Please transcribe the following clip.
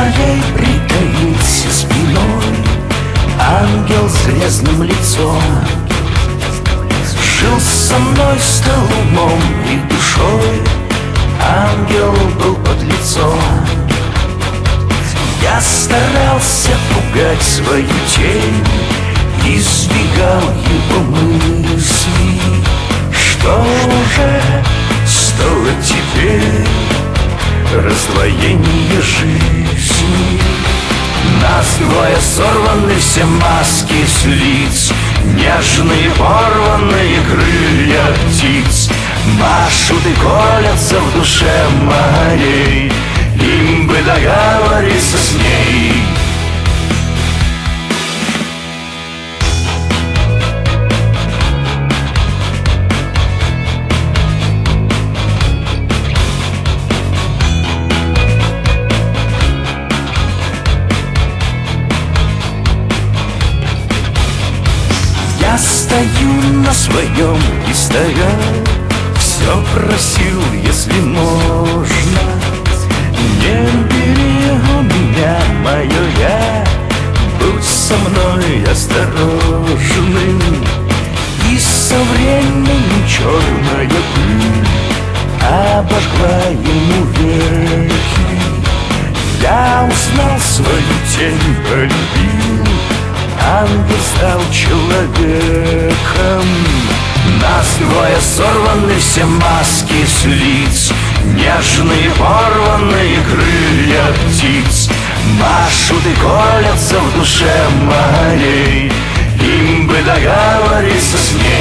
моей притаился спиной Ангел с грязным лицом. Жил со мной, стал умом и душой. Ангел был под лицом. Я старался пугать свою тень Избегал его мысли Раздвоение жизни. Нас двое сорваны все маски с лиц. Нежные порванные крылья птиц. Машут и колятся в душе моей Им бы договориться стою на своем и стоял Все просил, если можно. Не бери у меня мое я Будь со мной осторожным. И со временем черная пыль Обожгла ему веки Я узнал свою тень, полюбил Ангел стал человеком Нас двое сорваны все маски с лиц Нежные порванные крылья птиц. Машут и колятся в душе моей Им бы договориться с ней